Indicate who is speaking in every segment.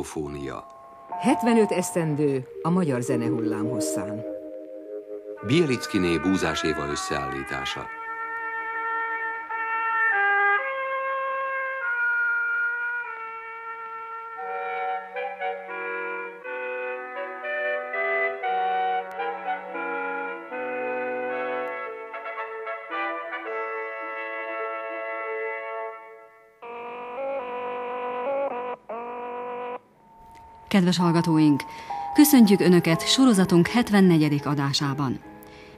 Speaker 1: Radiofónia
Speaker 2: 75 esztendő a magyar zene hullám hosszán.
Speaker 1: Bielickiné Búzás Éva összeállítása
Speaker 3: Kedves hallgatóink, köszöntjük Önöket sorozatunk 74. adásában.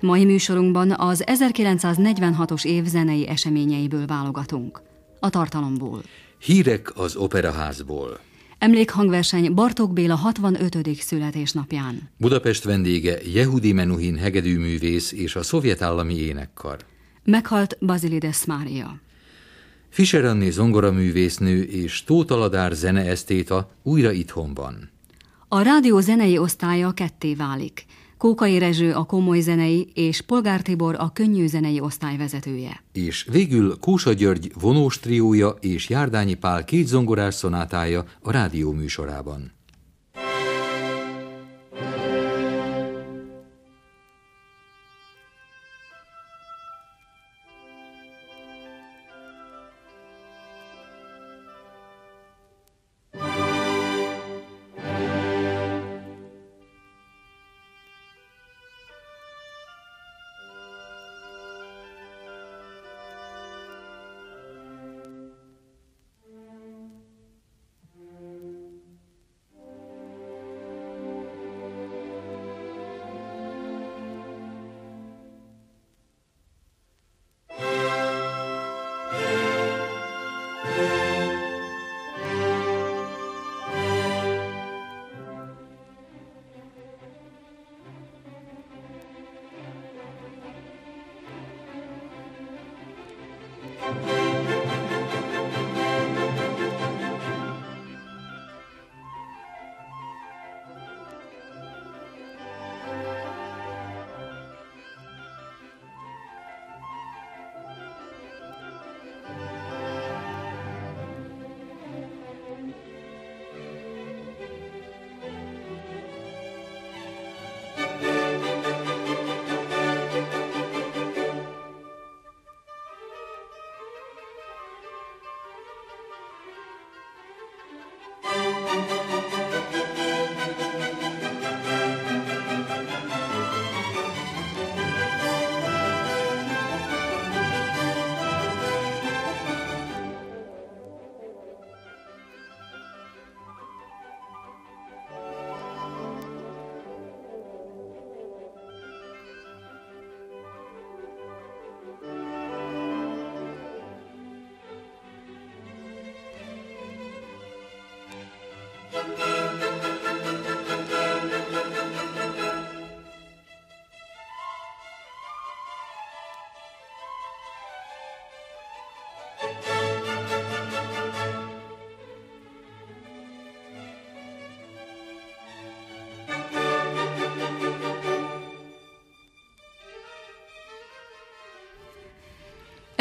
Speaker 3: Mai műsorunkban az 1946-os év zenei eseményeiből válogatunk. A tartalomból.
Speaker 1: Hírek az operaházból.
Speaker 3: Emlékhangverseny Bartók Béla 65. születésnapján.
Speaker 1: Budapest vendége Jehudi Menuhin hegedűművész és a szovjet állami énekkar.
Speaker 3: Meghalt Bazilides Mária.
Speaker 1: Fischer Anné zongoraművésznő és Tóth Aladár zeneesztéta újra itthon van.
Speaker 3: A rádió zenei osztálya ketté válik. Kókai Rezső a komoly zenei és Polgár Tibor a könnyű zenei osztály vezetője.
Speaker 1: És végül Kósa György vonós triója és Járdányi Pál két zongorás szonátája a rádió műsorában.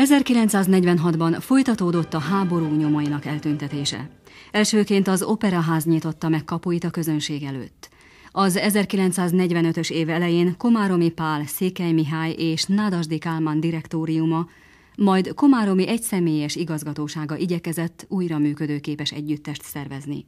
Speaker 3: ...1946-ban folytatódott a háború nyomainak eltüntetése. Elsőként az Operaház nyitotta meg kapuit a közönség előtt. Az 1945-ös év elején Komáromi Pál, Székely Mihály és Nádasdi Kálmán direktóriuma, majd Komáromi egyszemélyes igazgatósága igyekezett újra működőképes együttest szervezni.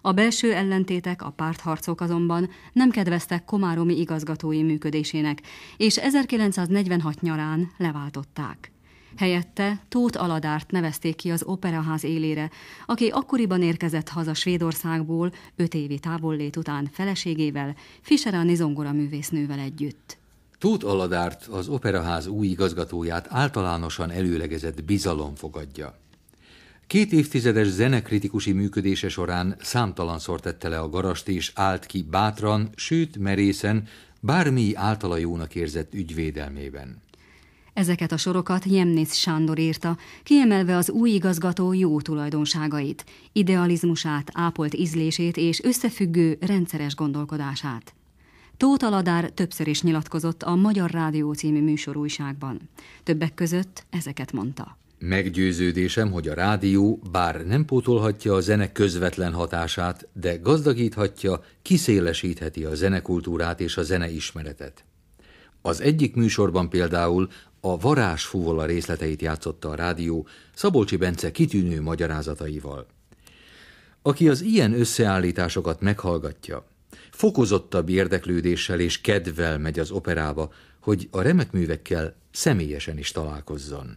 Speaker 3: A belső ellentétek, a pártharcok azonban nem kedveztek Komáromi igazgatói működésének, és 1946 nyarán leváltották. Helyette Tóth Aladárt nevezték ki az operaház élére, aki akkoriban érkezett haza Svédországból öt évi távollét után feleségével, Fischer Anni zongoraművésznővel együtt.
Speaker 1: Tóth Aladárt, az operaház új igazgatóját általánosan előlegezett bizalom fogadja. Két évtizedes zenekritikusi működése során számtalanszor tette le a garast és állt ki bátran, sőt merészen, bármi általa jónak érzett ügyvédelmében.
Speaker 3: Ezeket a sorokat Jemnész Sándor írta, kiemelve az új igazgató jó tulajdonságait, idealizmusát, ápolt ízlését és összefüggő, rendszeres gondolkodását. Tóth Aladár többször is nyilatkozott a Magyar Rádió című műsorújságban. Többek között ezeket mondta.
Speaker 1: Meggyőződésem, hogy a rádió bár nem pótolhatja a zene közvetlen hatását, de gazdagíthatja, kiszélesítheti a zenekultúrát és a zeneismeretet. Az egyik műsorban például a varázs fuvola részleteit játszotta a rádió Szabolcsi Bence kitűnő magyarázataival. Aki az ilyen összeállításokat meghallgatja, fokozottabb érdeklődéssel és kedvel megy az operába, hogy a remek művekkel személyesen is találkozzon.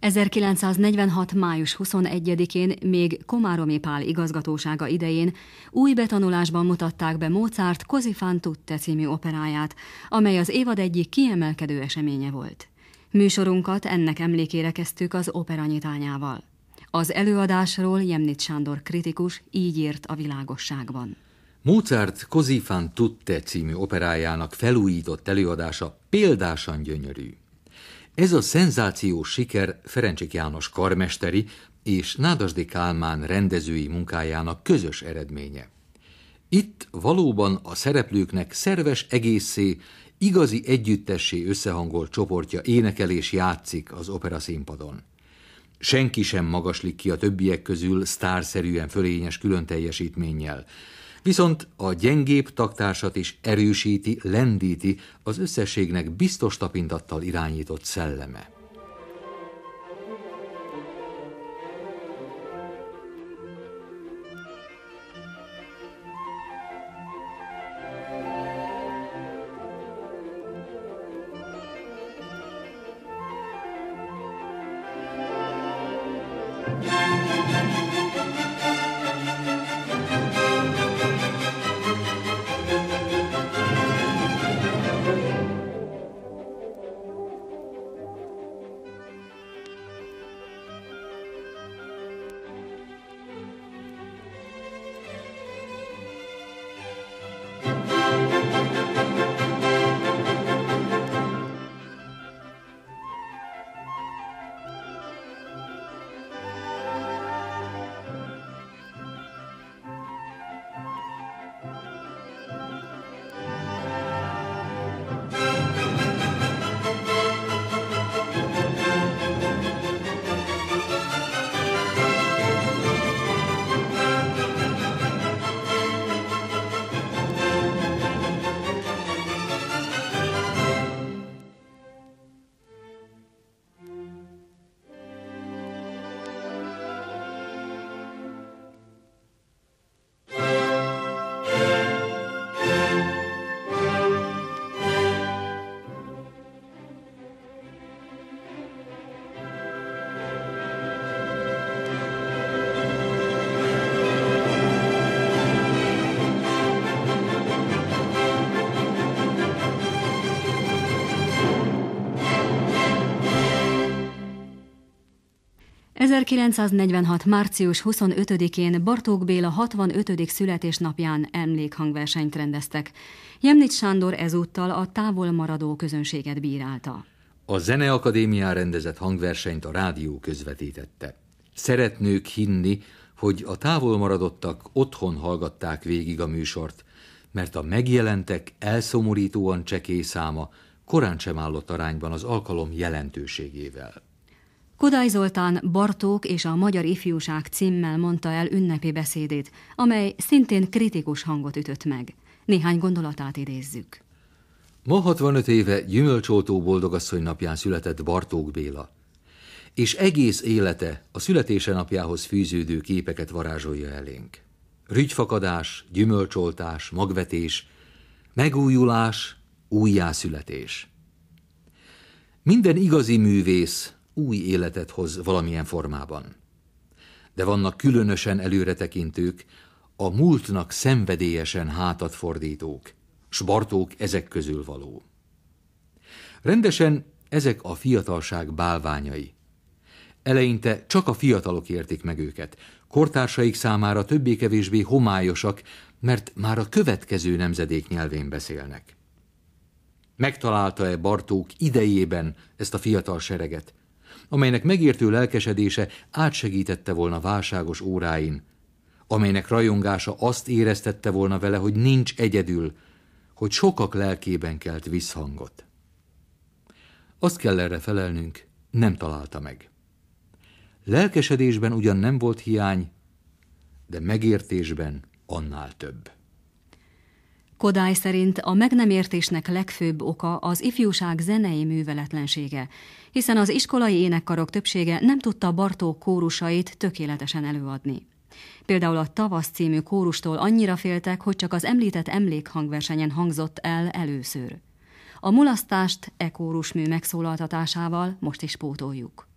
Speaker 3: 1946. május 21-én még Komáromi Pál igazgatósága idején új betanulásban mutatták be Mozart Così tutte című operáját, amely az évad egyik kiemelkedő eseménye volt. Műsorunkat ennek emlékére kezdtük az operanyitányával. Az előadásról Jemnit Sándor kritikus így írt a világosságban.
Speaker 1: Mozart Così tutte című operájának felújított előadása példásan gyönyörű. Ez a szenzációs siker Ferencsik János karmesteri és Nádasdi Kálmán rendezői munkájának közös eredménye. Itt valóban a szereplőknek szerves egészé, igazi együttessé összehangolt csoportja énekel és játszik az opera színpadon. Senki sem magaslik ki a többiek közül sztárszerűen fölényes külön teljesítménnyel, Viszont a gyengébb taktársat is erősíti, lendíti az összességnek biztos tapintattal irányított szelleme.
Speaker 3: 1946. március 25-én Bartók Béla 65. születésnapján emlékhangversenyt rendeztek. Jemnit Sándor ezúttal a távol maradó közönséget bírálta.
Speaker 1: A Zeneakadémián rendezett hangversenyt a rádió közvetítette. Szeretnők hinni, hogy a távol maradottak otthon hallgatták végig a műsort, mert a megjelentek elszomorítóan csekély száma korán sem állott arányban az alkalom jelentőségével.
Speaker 3: Kodály Zoltán Bartók és a Magyar Ifjúság címmel mondta el ünnepi beszédét, amely szintén kritikus hangot ütött meg. Néhány gondolatát idézzük.
Speaker 1: Ma 65 éve gyümölcsoltó boldogasszony napján született Bartók Béla, és egész élete a születése napjához fűződő képeket varázsolja elénk. Rügyfakadás, gyümölcsoltás, magvetés, megújulás, újjászületés. Minden igazi művész új életet hoz valamilyen formában. De vannak különösen előretekintők, a múltnak szenvedélyesen hátat fordítók, s Bartók ezek közül való. Rendesen ezek a fiatalság bálványai. Eleinte csak a fiatalok értik meg őket, kortársaik számára többé-kevésbé homályosak, mert már a következő nemzedék nyelvén beszélnek. Megtalálta-e Bartók idejében ezt a fiatal sereget, amelynek megértő lelkesedése átsegítette volna válságos óráin, amelynek rajongása azt éreztette volna vele, hogy nincs egyedül, hogy sokak lelkében kelt visszhangot. Azt kell erre felelnünk, nem találta meg. Lelkesedésben ugyan nem volt hiány, de megértésben annál több.
Speaker 3: Kodály szerint a meg nem értésnek legfőbb oka az ifjúság zenei műveletlensége, hiszen az iskolai énekkarok többsége nem tudta Bartók kórusait tökéletesen előadni. Például a Tavasz című kórustól annyira féltek, hogy csak az említett emlékhangversenyen hangzott el először. A mulasztást e kórusmű megszólaltatásával most is pótoljuk.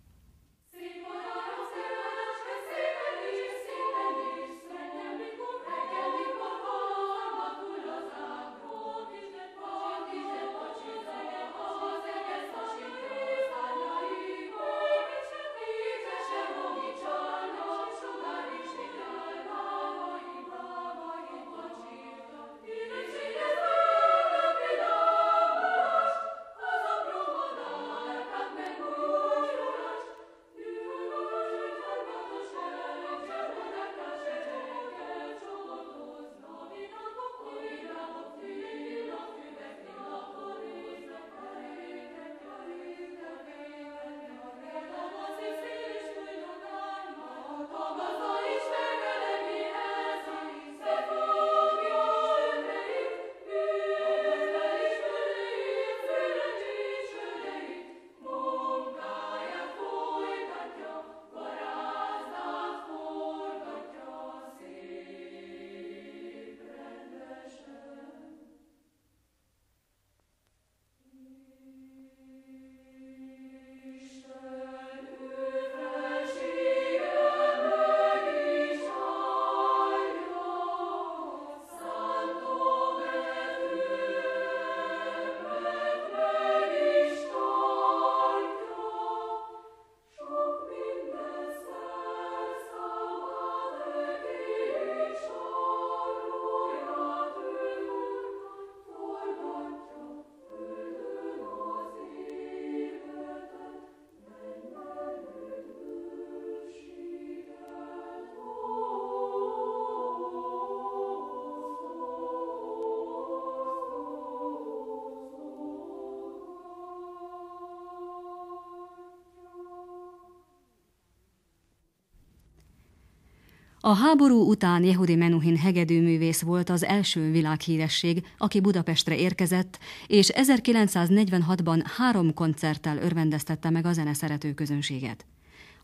Speaker 3: A háború után Yehudi Menuhin hegedűművész volt az első világhíresség, aki Budapestre érkezett, és 1946-ban három koncerttel örvendeztette meg a zeneszerető közönséget.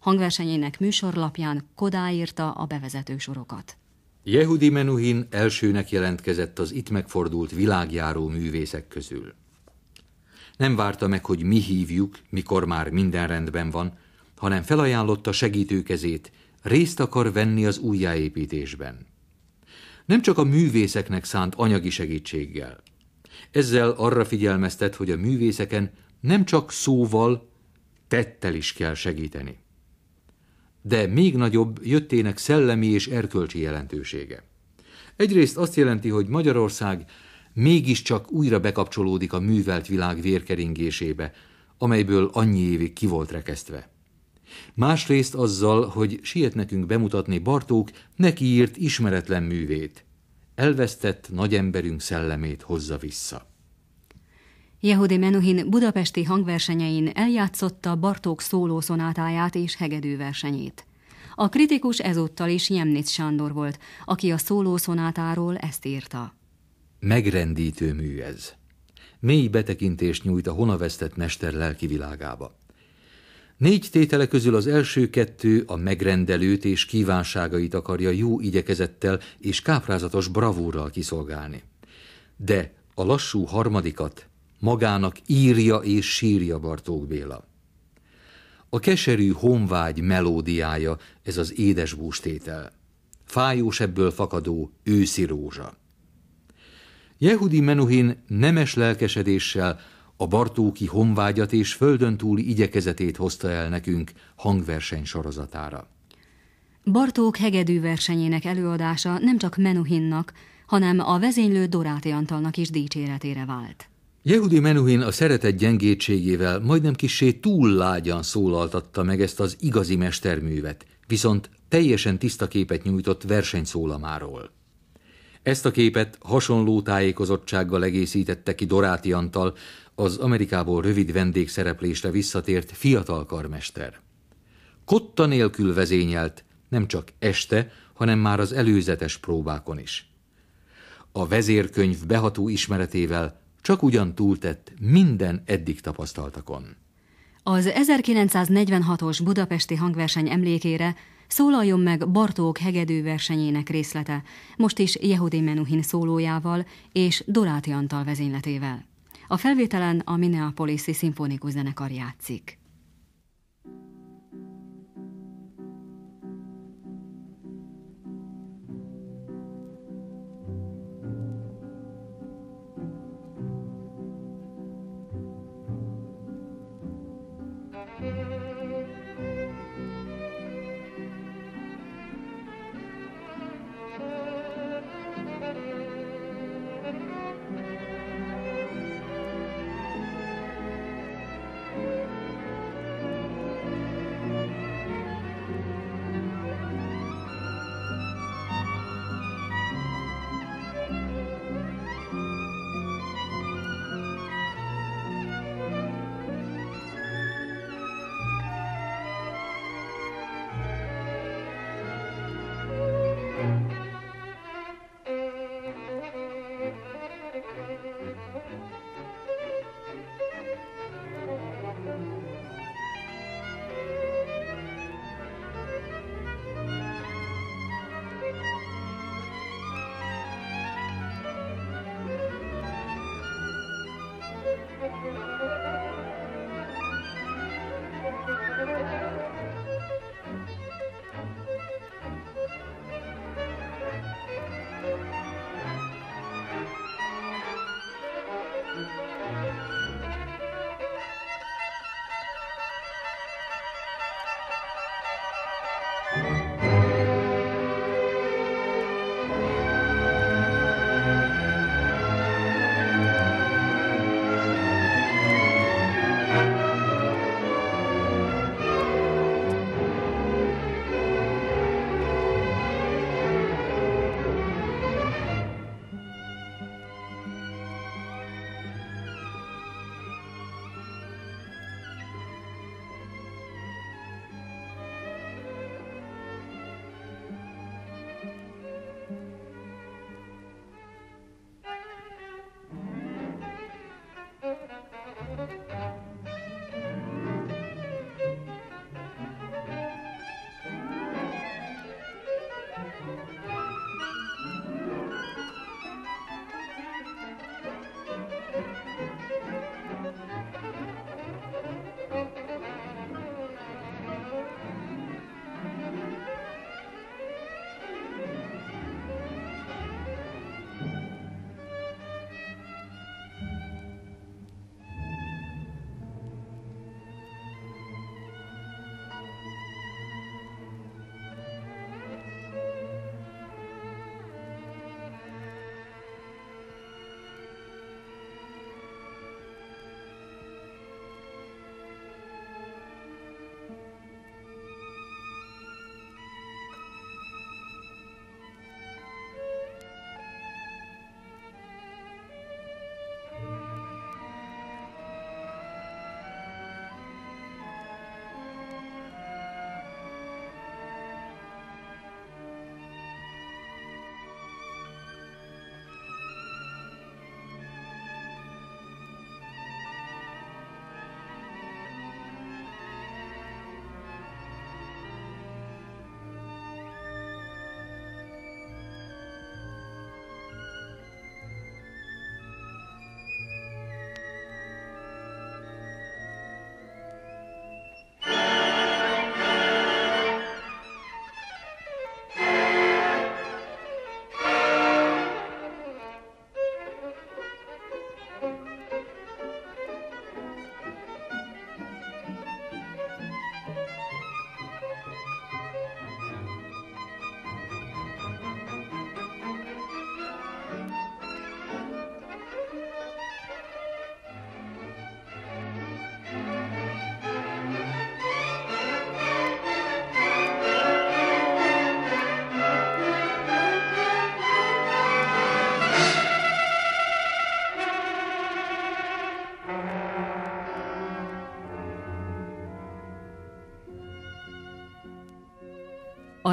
Speaker 3: Hangversenyének műsorlapján Kodá írta a bevezető sorokat.
Speaker 1: Yehudi Menuhin elsőnek jelentkezett az itt megfordult világjáró művészek közül. Nem várta meg, hogy mi hívjuk, mikor már minden rendben van, hanem felajánlotta segítőkezét, részt akar venni az újjáépítésben. Nem csak a művészeknek szánt anyagi segítséggel. Ezzel arra figyelmeztet, hogy a művészeken nem csak szóval, tettel is kell segíteni. De még nagyobb jöttének szellemi és erkölcsi jelentősége. Egyrészt azt jelenti, hogy Magyarország mégiscsak újra bekapcsolódik a művelt világ vérkeringésébe, amelyből annyi évig ki volt rekesztve. Másrészt azzal, hogy siet nekünk bemutatni Bartók neki írt ismeretlen művét. Elvesztett nagyemberünk szellemét hozza vissza.
Speaker 3: Yehudi Menuhin budapesti hangversenyein eljátszotta Bartók szólószonátáját és hegedűversenyét. A kritikus ezúttal is Jemnitz Sándor volt, aki a szólószonátáról ezt írta.
Speaker 1: Megrendítő mű ez. Mély betekintést nyújt a honavesztett mester lelki világába. Négy tétele közül az első kettő a megrendelőt és kívánságait akarja jó igyekezettel és káprázatos bravúrral kiszolgálni. De a lassú harmadikat magának írja és sírja Bartók Béla. A keserű honvágy melódiája ez az édes bústétel. Fájós ebből fakadó őszi rózsa. Jehudi Menuhin nemes lelkesedéssel a Bartóki honvágyat és földön túli igyekezetét hozta el nekünk hangverseny sorozatára.
Speaker 3: Bartók hegedű versenyének előadása nem csak Menuhinnak, hanem a vezénylő Doráti Antalnak is dicséretére vált.
Speaker 1: Jehudi Menuhin a szeretet gyengétségével majdnem kissé túl lágyan szólaltatta meg ezt az igazi mesterművet, viszont teljesen tiszta képet nyújtott versenyszólamáról. Ezt a képet hasonló tájékozottsággal egészítette ki Doráti Antal, az Amerikából rövid vendégszereplésre visszatért fiatal karmester. kotta nélkül vezényelt, nem csak este, hanem már az előzetes próbákon is. A vezérkönyv beható ismeretével csak ugyan túltett minden eddig tapasztaltakon.
Speaker 3: Az 1946-os budapesti hangverseny emlékére szólaljon meg Bartók hegedű versenyének részlete, most is Yehudi Menuhin szólójával és Doráti Antal vezényletével. A felvételen a Minneapolis-i szimfonikus zenekar játszik.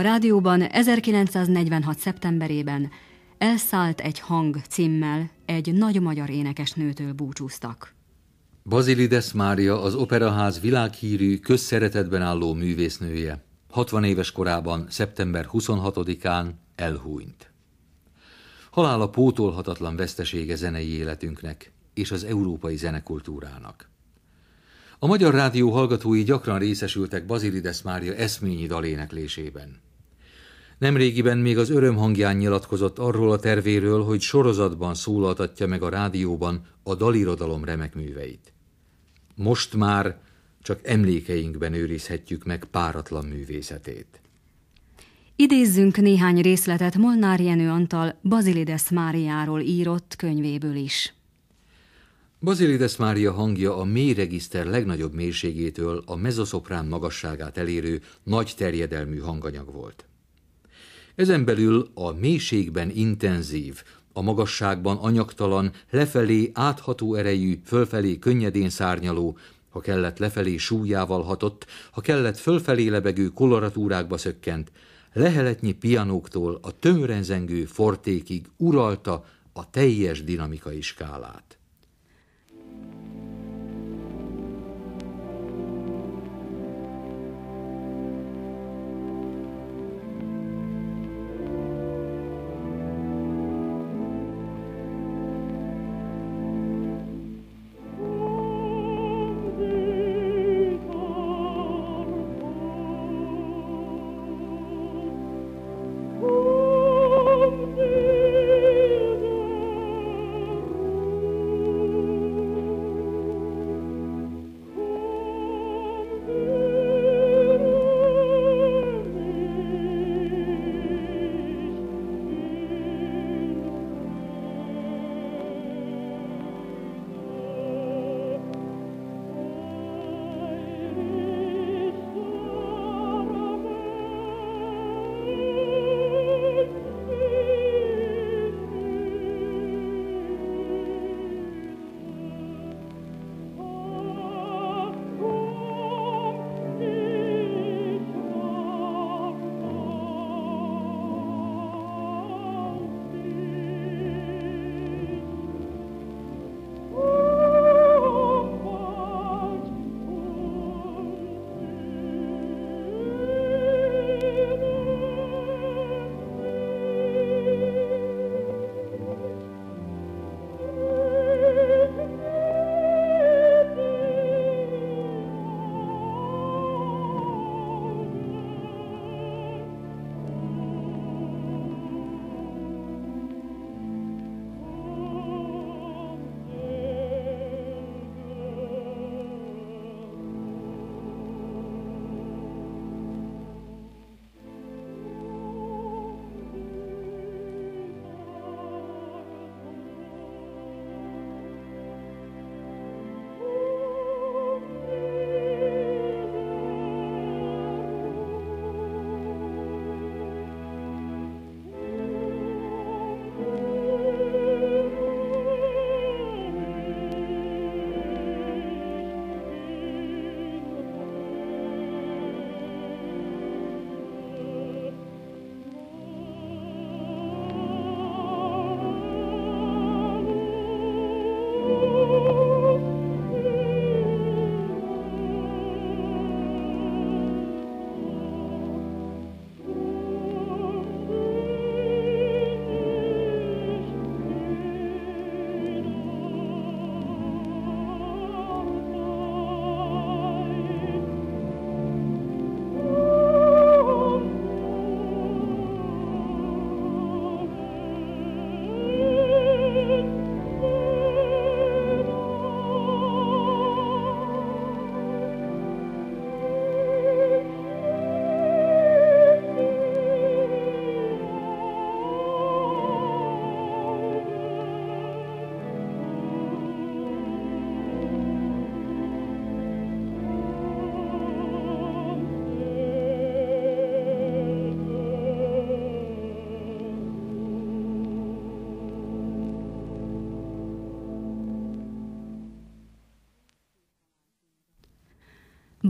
Speaker 3: Rádióban 1946. szeptemberében Elszállt egy hang címmel egy nagy magyar énekesnőtől búcsúztak.
Speaker 1: Bazilides Mária az Operaház világhírű, közszeretetben álló művésznője. 60 éves korában, szeptember 26-án elhúnyt. Halála pótolhatatlan vesztesége zenei életünknek és az európai zenekultúrának. A Magyar Rádió hallgatói gyakran részesültek Bazilides Mária eszményi daléneklésében. Nemrégiben még az öröm hangján nyilatkozott arról a tervéről, hogy sorozatban szólaltatja meg a rádióban a dalirodalom remek műveit. Most már csak emlékeinkben őrizhetjük meg páratlan művészetét.
Speaker 3: Idézzünk néhány részletet Molnár Jenő Antal Bazilides Máriáról írott könyvéből is.
Speaker 1: Bazilides Mária hangja a mély regiszter legnagyobb mélységétől a mezoszoprán magasságát elérő nagy terjedelmű hanganyag volt. Ezen belül a mélységben intenzív, a magasságban anyagtalan, lefelé átható erejű, fölfelé könnyedén szárnyaló, ha kellett lefelé súlyával hatott, ha kellett fölfelé lebegő koloratúrákba szökkent, leheletnyi pianóktól a tömören zengő fortékig uralta a teljes dinamikai skálát.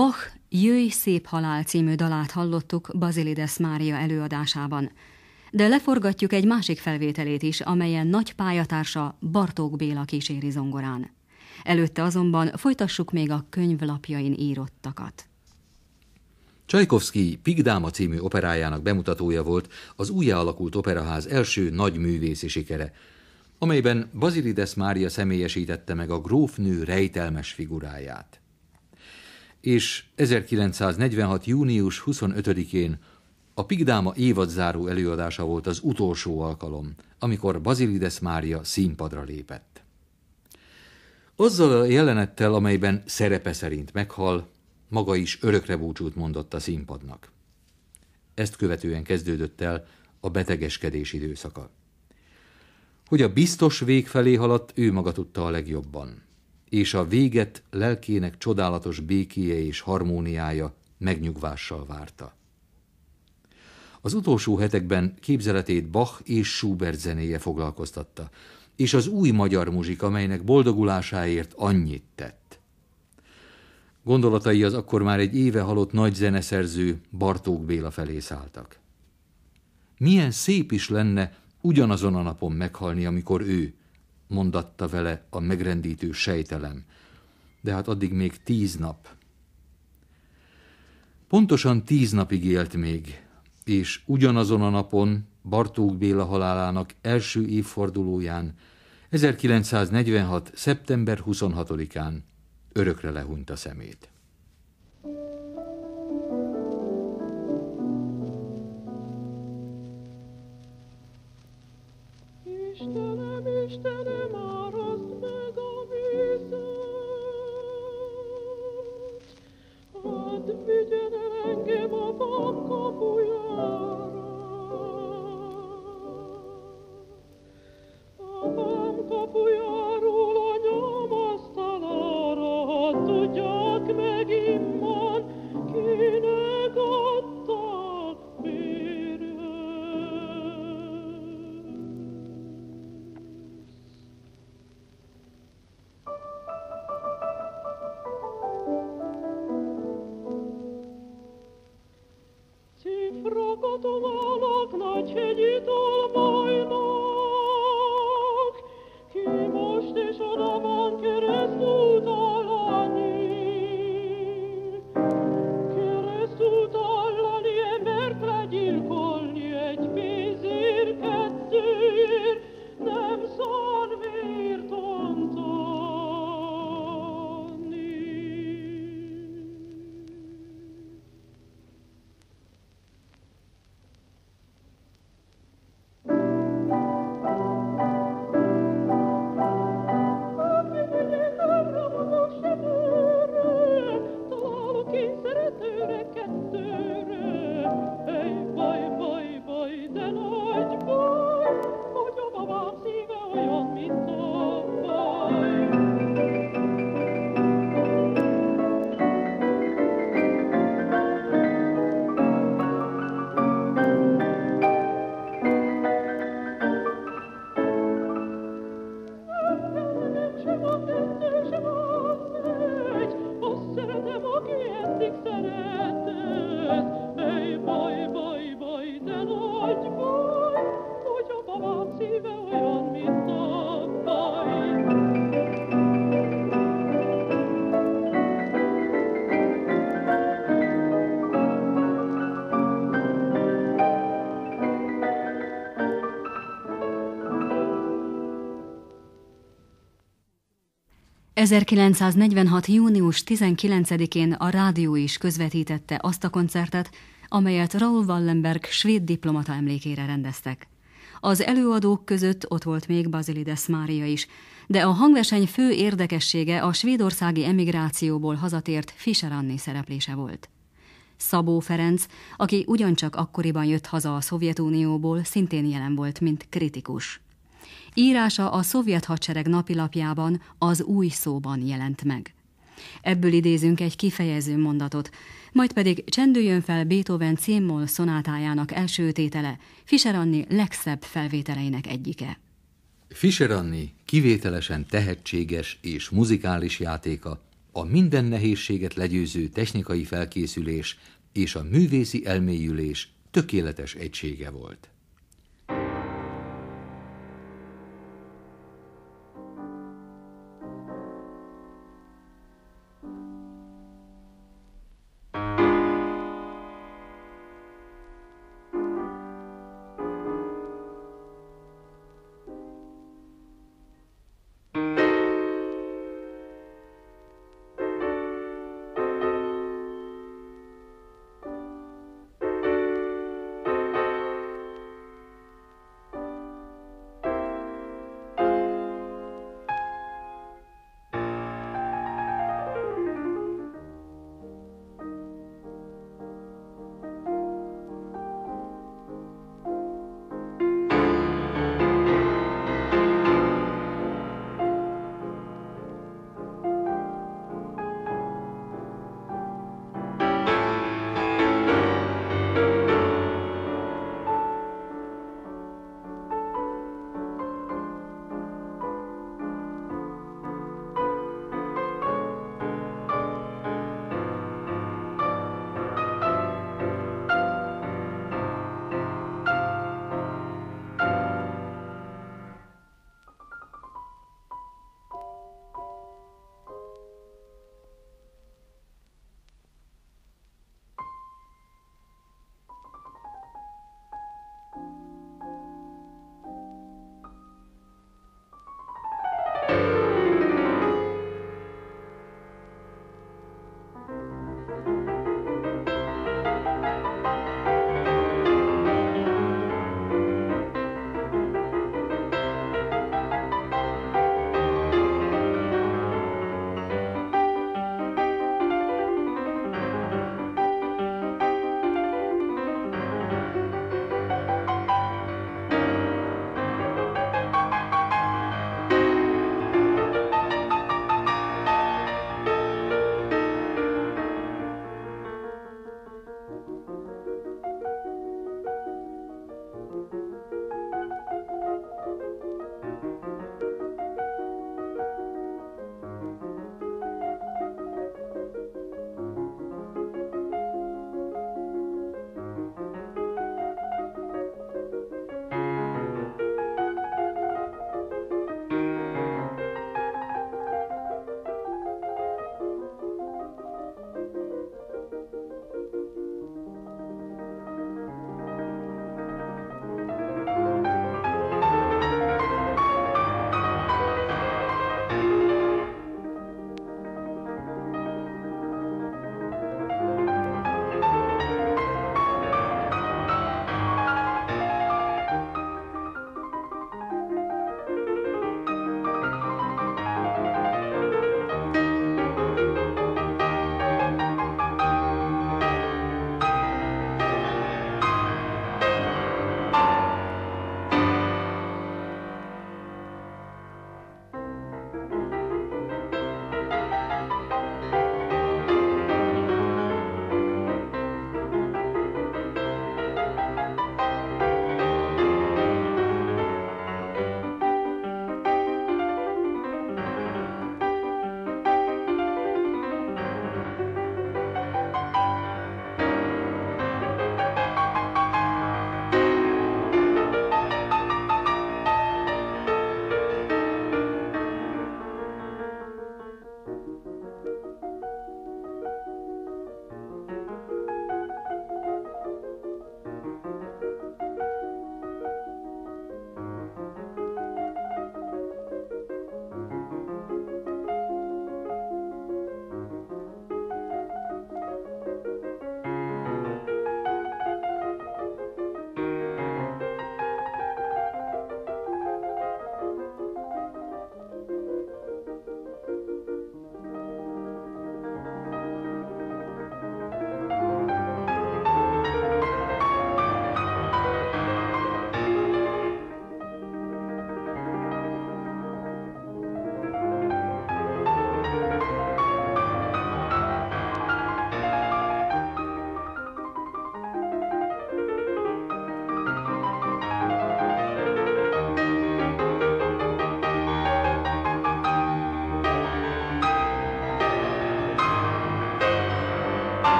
Speaker 3: Bach Jöjj szép halál című dalát hallottuk Bazilides Mária előadásában, de leforgatjuk egy másik felvételét is, amelyen nagy pályatársa Bartók Béla kíséri zongorán. Előtte azonban folytassuk még a könyvlapjain írottakat.
Speaker 1: Csajkovszki Pigdáma című operájának bemutatója volt az újjáalakult operaház első nagy művészi sikere, amelyben Bazilides Mária személyesítette meg a grófnő rejtelmes figuráját. És 1946. június 25-én a Pigdáma évadzáró előadása volt az utolsó alkalom, amikor Bazilides Mária színpadra lépett. Azzal a jelenettel, amelyben szerepe szerint meghal, maga is örökre búcsút mondott a színpadnak. Ezt követően kezdődött el a betegeskedés időszaka. Hogy a biztos vég felé haladt, ő maga tudta a legjobban, és a véget lelkének csodálatos békéje és harmóniája megnyugvással várta. Az utolsó hetekben képzeletét Bach és Schubert zenéje foglalkoztatta, és az új magyar muzsika, melynek boldogulásáért annyit tett. Gondolatai az akkor már egy éve halott nagy zeneszerző Bartók Béla felé szálltak. Milyen szép is lenne ugyanazon a napon meghalni, amikor ő, mondatta vele a megrendítő sejtelem, de hát addig még tíz nap. Pontosan tíz napig élt még, és ugyanazon a napon Bartók Béla halálának első évfordulóján, 1946. szeptember 26-án örökre lehúnyt a szemét. Istenem, Istenem, 我不要。
Speaker 3: 1946. június 19-én a rádió is közvetítette azt a koncertet, amelyet Raoul Wallenberg svéd diplomata emlékére rendeztek. Az előadók között ott volt még Basilides Mária is, de a hangverseny fő érdekessége a svédországi emigrációból hazatért Fischer Anni szereplése volt. Szabó Ferenc, aki ugyancsak akkoriban jött haza a Szovjetunióból, szintén jelen volt, mint kritikus. Írása a szovjet hadsereg napilapjában az új szóban jelent meg. Ebből idézünk egy kifejező mondatot, majd pedig csendüljön fel Beethoven címmol szonátájának első tétele, Fischer Anni legszebb felvételeinek egyike.
Speaker 1: Fischer Anni kivételesen tehetséges és muzikális játéka a minden nehézséget legyőző technikai felkészülés és a művészi elmélyülés tökéletes egysége volt.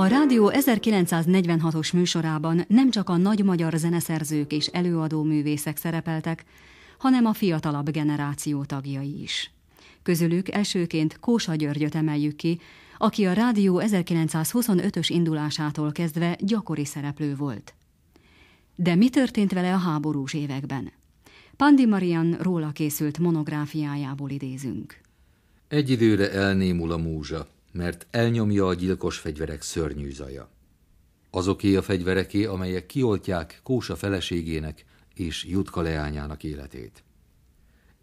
Speaker 3: A rádió 1946-os műsorában nem csak a nagy magyar zeneszerzők és előadó művészek szerepeltek, hanem a fiatalabb generáció tagjai is. Közülük elsőként Kósa Györgyöt emeljük ki, aki a rádió 1925-ös indulásától kezdve gyakori szereplő volt. De mi történt vele a háborús években? Pandi Marian róla készült monográfiájából idézünk.
Speaker 1: Egy időre elnémul a múzsa, mert elnyomja a gyilkos fegyverek szörnyű zaja. Azoké a fegyvereké, amelyek kioltják Kósa feleségének és Jutka leányának életét.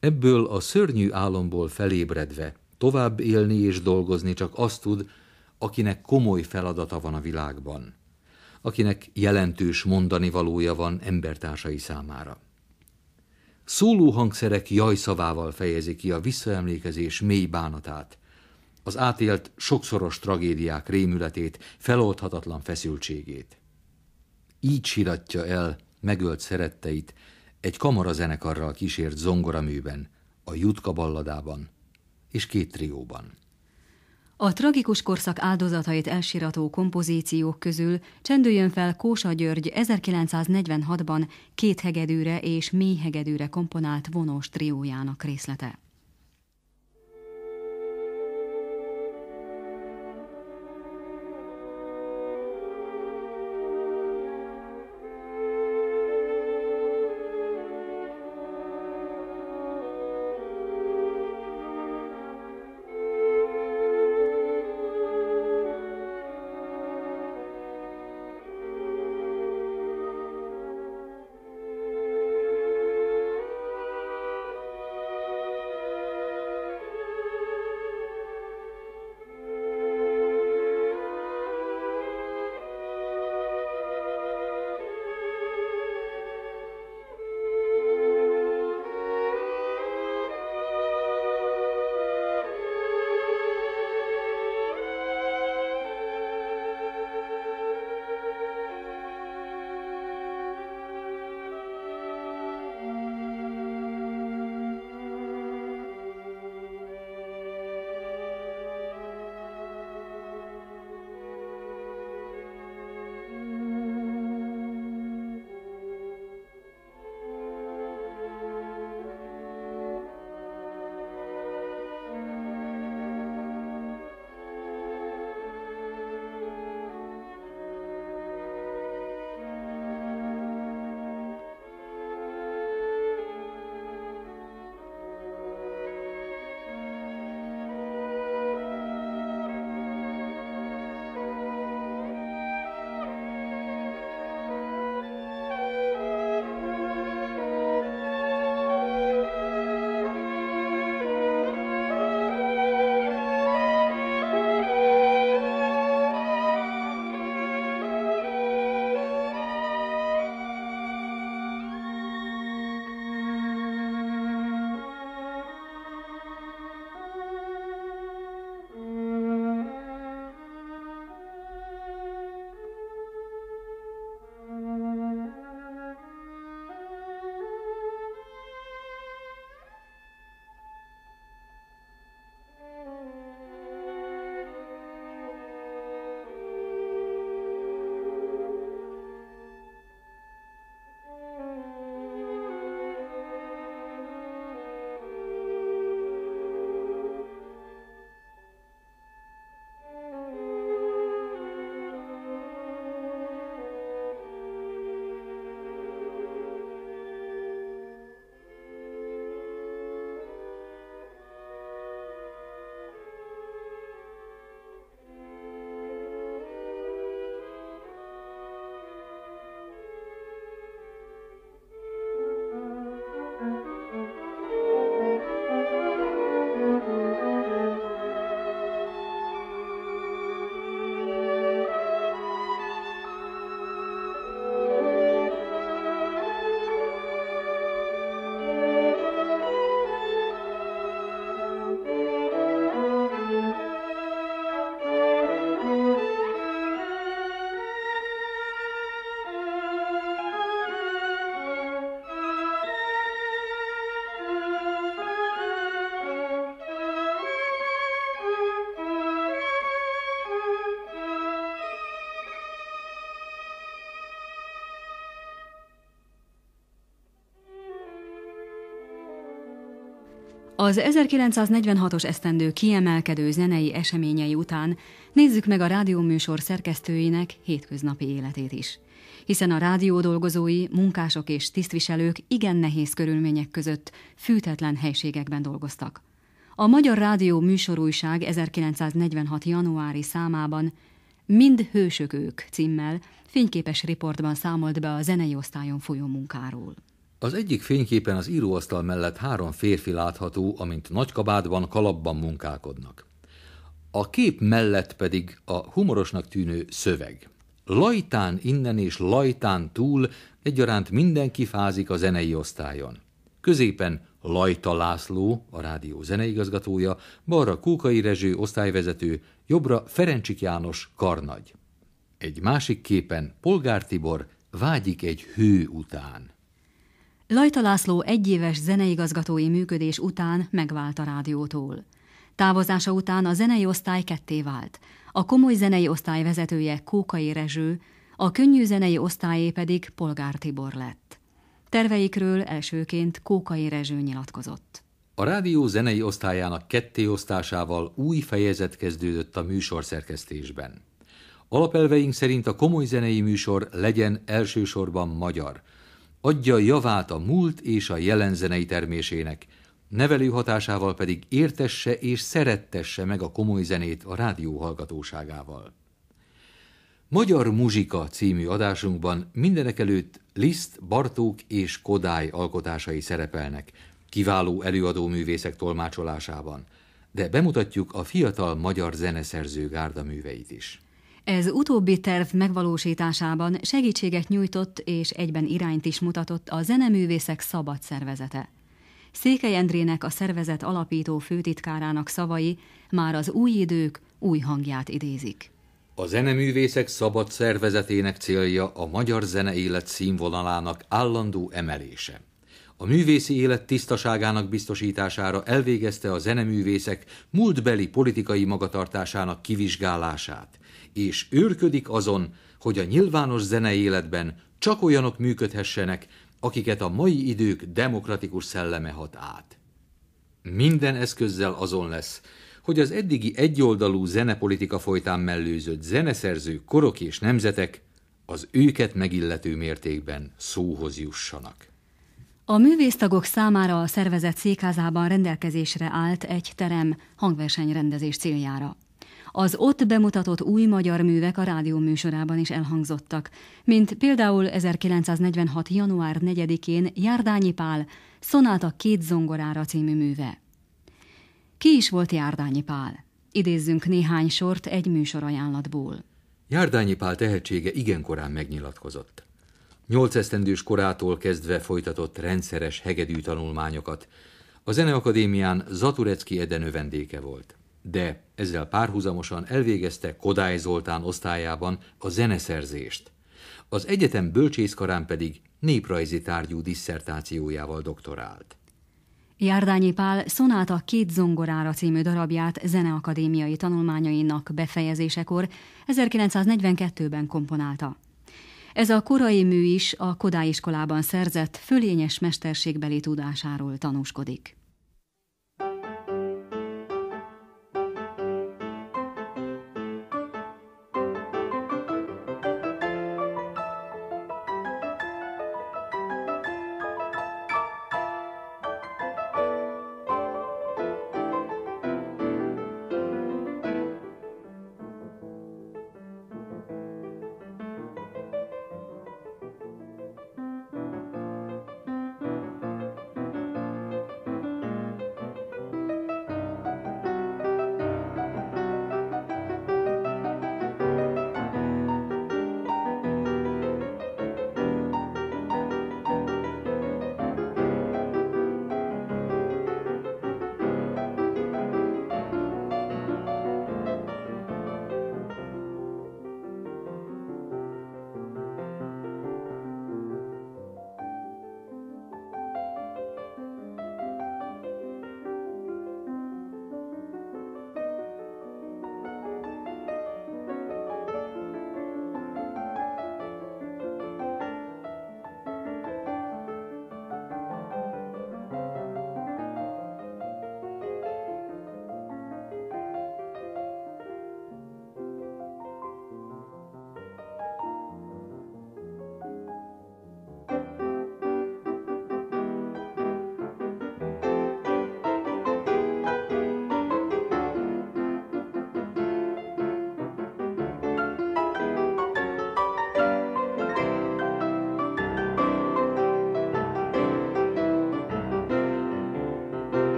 Speaker 1: Ebből a szörnyű álomból felébredve tovább élni és dolgozni csak azt tud, akinek komoly feladata van a világban, akinek jelentős mondani valója van embertársai számára. Szóló hangszerek jajszavával fejezi ki a visszaemlékezés mély bánatát, az átélt sokszoros tragédiák rémületét, feloldhatatlan feszültségét. Így siratja el megölt szeretteit egy kamarazenekarral kísért zongoraműben, a Jutka balladában és két trióban.
Speaker 3: A tragikus korszak áldozatait elsirató kompozíciók közül csendüljön fel Kósa György 1946-ban két hegedűre és mély hegedűre komponált vonós triójának részlete. Az 1946-os esztendő kiemelkedő zenei eseményei után nézzük meg a rádióműsor szerkesztőinek hétköznapi életét is. Hiszen a rádió dolgozói, munkások és tisztviselők igen nehéz körülmények között fűtetlen helységekben dolgoztak. A Magyar Rádió műsorújság 1946. januári számában Mind hősök ők címmel fényképes riportban számolt be a zenei osztályon folyó munkáról.
Speaker 1: Az egyik fényképen az íróasztal mellett három férfi látható, amint nagykabátban, kalapban munkálkodnak. A kép mellett pedig a humorosnak tűnő szöveg. Lajtán innen és lajtán túl egyaránt mindenki fázik a zenei osztályon. Középen Lajta László, a rádió zeneigazgatója, balra Kókai Rezső, osztályvezető, jobbra Ferencsik János, karnagy. Egy másik képen Polgár Tibor vágyik egy hő után.
Speaker 3: Lajta László egyéves zeneigazgatói működés után megvált a rádiótól. Távozása után a zenei osztály ketté vált. A komoly zenei osztály vezetője Kókai Rezső, a könnyű zenei osztályé pedig Polgár Tibor lett. Terveikről elsőként Kókai Rezső nyilatkozott.
Speaker 1: A rádió zenei osztályának kettéosztásával új fejezet kezdődött a műsorszerkesztésben. Alapelveink szerint a komoly zenei műsor legyen elsősorban magyar. Adja javát a múlt és a jelen zenei termésének, nevelő hatásával pedig értesse és szerettesse meg a komoly zenét a rádió hallgatóságával. Magyar Muzsika című adásunkban mindenek előtt Liszt, Bartók és Kodály alkotásai szerepelnek, kiváló előadó művészek tolmácsolásában, de bemutatjuk a fiatal magyar zeneszerző gárda műveit is.
Speaker 3: Ez utóbbi terv megvalósításában segítséget nyújtott és egyben irányt is mutatott a Zeneművészek Szabad Szervezete. Székely Endrének a szervezet alapító főtitkárának szavai már az új idők új hangját idézik.
Speaker 1: A zeneművészek szabad szervezetének célja a magyar zeneélet színvonalának állandó emelése. A művészi élet tisztaságának biztosítására elvégezte a zeneművészek múltbeli politikai magatartásának kivizsgálását, és őrködik azon, hogy a nyilvános zeneéletben csak olyanok működhessenek, akiket a mai idők demokratikus szelleme hat át. Minden eszközzel azon lesz, hogy az eddigi egyoldalú zenepolitika folytán mellőzött zeneszerzők, korok és nemzetek az őket megillető mértékben szóhoz jussanak.
Speaker 3: A művésztagok számára a szervezet székházában rendelkezésre állt egy terem hangversenyrendezés céljára. Az ott bemutatott új magyar művek a rádió műsorában is elhangzottak, mint például 1946. január 4-én Járdányi Pál Szonáta két zongorára című műve. Ki is volt Járdányi Pál? Idézzünk néhány sort egy műsorajánlatból.
Speaker 1: Járdányi Pál tehetsége igen korán megnyilatkozott. Nyolc esztendős korától kezdve folytatott rendszeres hegedű tanulmányokat. A Zeneakadémián Zaturecki Ede növendéke volt. De ezzel párhuzamosan elvégezte Kodály Zoltán osztályában a zeneszerzést. Az egyetem bölcsészkarán pedig néprajzi tárgyú disszertációjával doktorált.
Speaker 3: Járdányi Pál Szonáta két zongorára című darabját zeneakadémiai tanulmányainak befejezésekor 1942-ben komponálta. Ez a korai mű is a Kodály iskolában szerzett fölényes mesterségbeli tudásáról tanúskodik.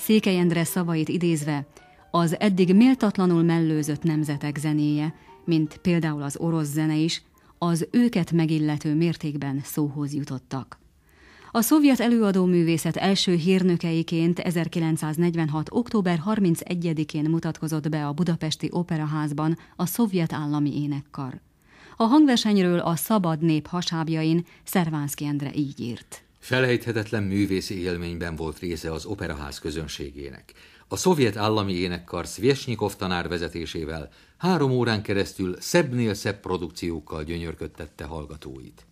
Speaker 3: Székely Endre szavait idézve, az eddig méltatlanul mellőzött nemzetek zenéje, mint például az orosz zene is, az őket megillető mértékben szóhoz jutottak. A szovjet előadóművészet első hírnökeiként 1946. október 31-én mutatkozott be a budapesti operaházban a szovjet állami énekkar. A hangversenyről a Szabad Nép hasábjain Szervánszki Endre így írt.
Speaker 1: Felejthetetlen művészi élményben volt része az operaház közönségének. A szovjet állami énekkar Szvjesnyikov tanár vezetésével három órán keresztül szebbnél szebb produkciókkal gyönyörködtette hallgatóit.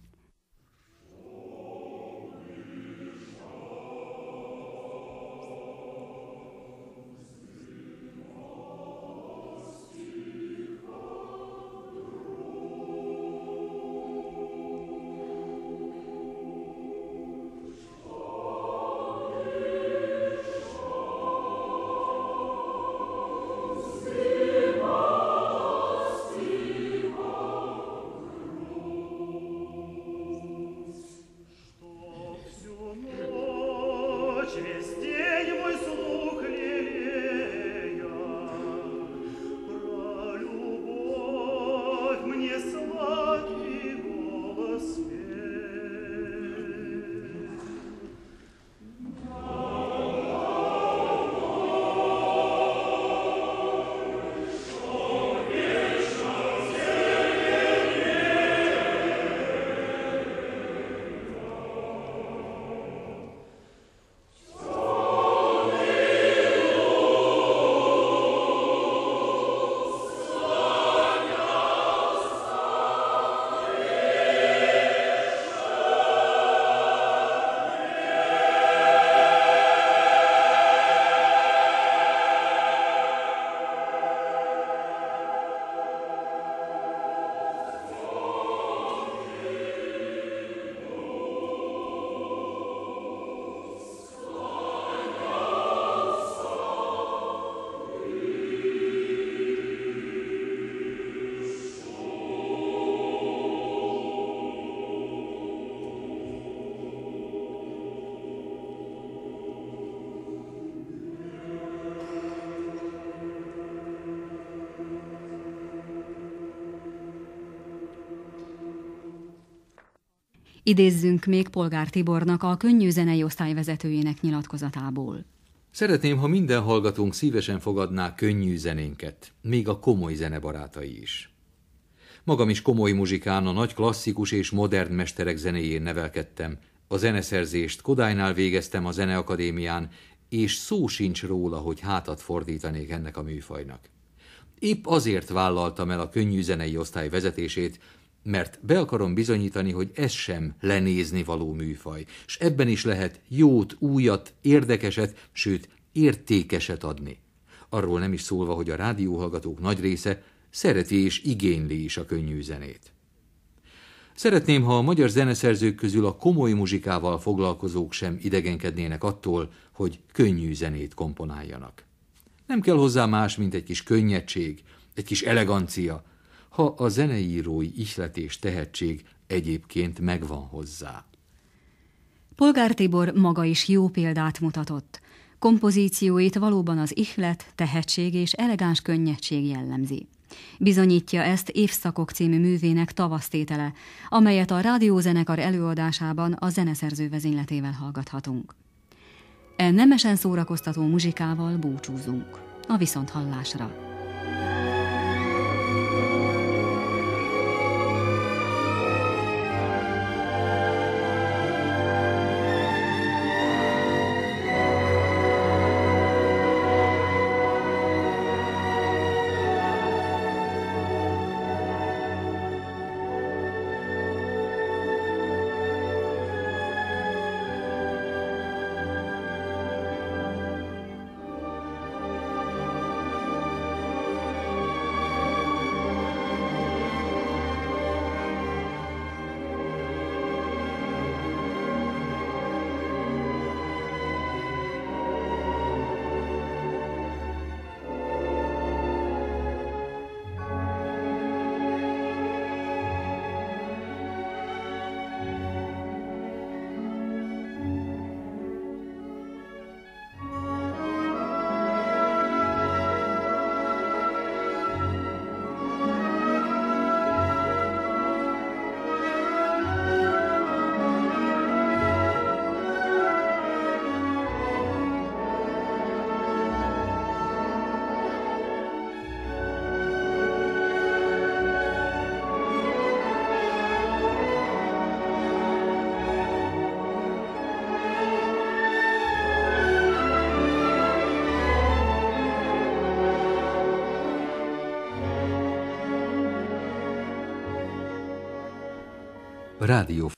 Speaker 3: Idézzünk még Polgár Tibornak a könnyű zenei osztályvezetőjének nyilatkozatából.
Speaker 1: Szeretném, ha minden hallgatónk szívesen fogadná könnyű zenénket, még a komoly zenebarátai is. Magam is komoly muzsikán, a nagy klasszikus és modern mesterek zenéjén nevelkedtem, a zeneszerzést Kodálynál végeztem a Zeneakadémián, és szó sincs róla, hogy hátat fordítanék ennek a műfajnak. Épp azért vállaltam el a könnyű zenei osztály vezetését, mert be akarom bizonyítani, hogy ez sem lenézni való műfaj, és ebben is lehet jót, újat, érdekeset, sőt értékeset adni. Arról nem is szólva, hogy a rádióhallgatók nagy része szereti és igényli is a könnyű zenét. Szeretném, ha a magyar zeneszerzők közül a komoly muzsikával foglalkozók sem idegenkednének attól, hogy könnyű zenét komponáljanak. Nem kell hozzá más, mint egy kis könnyedség, egy kis elegancia, ha a zeneírói ihlet és tehetség egyébként megvan hozzá.
Speaker 3: Polgár Tibor maga is jó példát mutatott. Kompozícióit valóban az ihlet, tehetség és elegáns könnyedség jellemzi. Bizonyítja ezt Évszakok című művének tavasztétele, amelyet a rádiózenekar előadásában a zeneszerző vezényletével hallgathatunk. E nemesen szórakoztató muzsikával búcsúzunk. A viszont hallásra!
Speaker 1: Rádió